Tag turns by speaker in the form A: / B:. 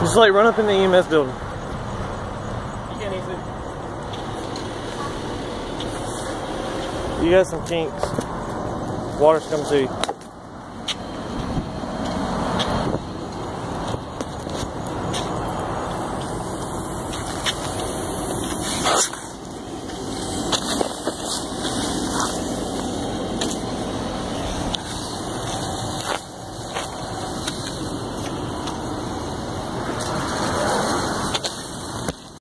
A: Just like run up in the EMS building.
B: You can't.
A: You got some kinks. Water's coming to you.